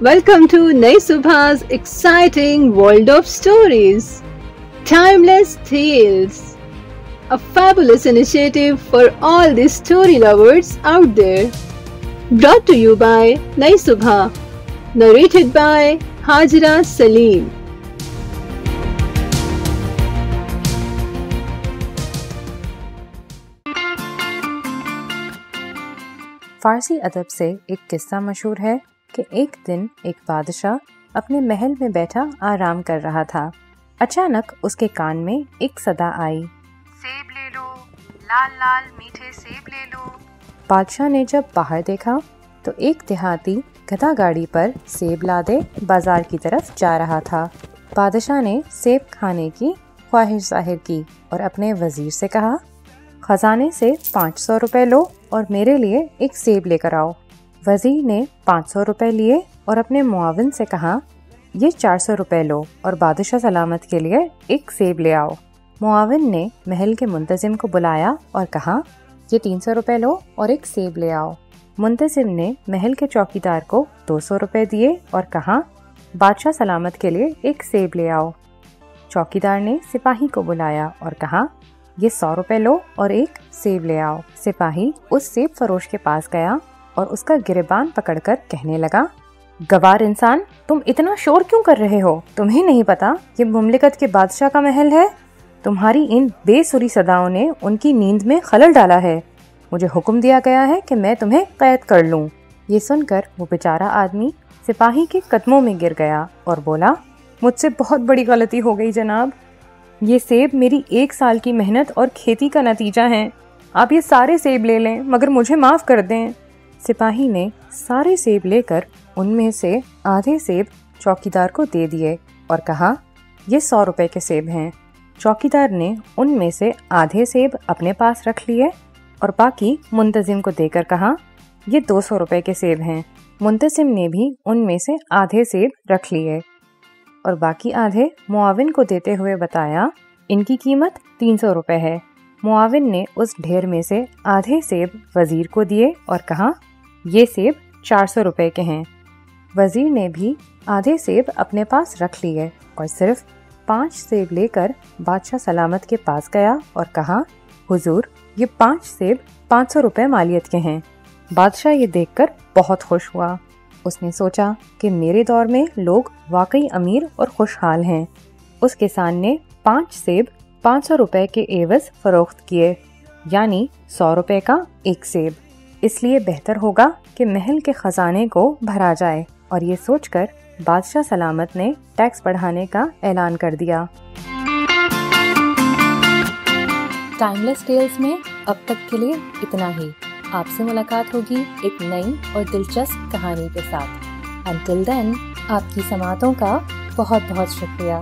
Welcome to Nai Subha's exciting world of stories. Timeless Tales. A fabulous initiative for all the story lovers out there. Brought to you by Nai Subha. Narrated by Hajra Salim. फारसी अदब से एक किस्सा मशहूर है कि एक दिन एक बादशाह अपने महल में बैठा आराम कर रहा था। अचानक उसके कान में एक सदा आई। सेब ले लो लाल लाल मीठे सेब ले लो। बादशाह ने जब बाहर देखा तो एक देहाती गधा गाड़ी पर सेब लादे बाज़ार की तरफ़ जा रहा था। बादशाह ने सेब खाने की ख्वाहिश ज़ाहिर की और अपने वज़ीर से कहा खजाने से पाँच सौ रुपये लो और मेरे लिए एक सेब लेकर आओ। वज़ीर ने पाँच सौ लिए और अपने मुआविन से कहा, ये चार सौ लो और बादशाह सलामत के लिए एक सेब ले आओ। मुआविन ने महल के मुंतजिम को बुलाया और कहा, ये तीन सौ लो और एक सेब ले आओ। मुंतजिम ने महल के चौकीदार को दो सौ दिए और कहा, बादशाह सलामत के लिए एक सेब ले आओ। चौकीदार ने सिपाही को बुलाया और कहा, ये सौ रुपए लो और एक सेब ले आओ। सिपाही उस सेब फरोश के पास गया और उसका गिरबान पकड़कर कहने लगा, गवार इंसान, तुम इतना शोर क्यों कर रहे हो? तुम्हें नहीं पता ये मुमलिकत के बादशाह का महल है? तुम्हारी इन बेसुरी सदाओं ने उनकी नींद में खलल डाला है। मुझे हुक्म दिया गया है कि मैं तुम्हें कैद कर लूँ। ये सुनकर वो बेचारा आदमी सिपाही के कदमों में गिर गया और बोला, मुझसे बहुत बड़ी गलती हो गई जनाब। ये सेब मेरी एक साल की मेहनत और खेती का नतीजा है। आप ये सारे सेब ले लें, मगर मुझे माफ़ कर दें। सिपाही ने सारे सेब लेकर उनमें से आधे सेब चौकीदार को दे दिए और कहा, ये सौ रुपए के सेब हैं। चौकीदार ने उनमें से आधे सेब अपने पास रख लिए और बाकी मुंतजिम को देकर कहा, ये दो सौ रुपये के सेब हैं। मुंतजिम ने भी उनमें से आधे सेब रख लिए और बाकी आधे मुआविन को देते हुए बताया, इनकी कीमत तीन सौ रुपये है। मुआविन ने उस ढेर में से आधे सेब वज़ीर को दिए और कहा ये सेब चार सौ रुपये के हैं। वज़ीर ने भी आधे सेब अपने पास रख लिए और सिर्फ़ पाँच सेब लेकर बादशाह सलामत के पास गया और कहा, हुजूर, ये पाँच सेब पाँच सौ रुपये मालियत के हैं। बादशाह ये देखकर बहुत खुश हुआ। उसने सोचा कि मेरे दौर में लोग वाकई अमीर और खुशहाल हैं। उस किसान ने पाँच सेब पाँच सौ रुपये के एवज फरोख्त किए, यानी सौ रुपये का एक सेब। इसलिए बेहतर होगा कि महल के खजाने को भरा जाए। और ये सोचकर बादशाह सलामत ने टैक्स बढ़ाने का ऐलान कर दिया। टाइमलेस टेल्स में अब तक के लिए इतना ही। आपसे मुलाकात होगी एक नई और दिलचस्प कहानी के साथ। देन आपकी समातों का बहुत बहुत शुक्रिया।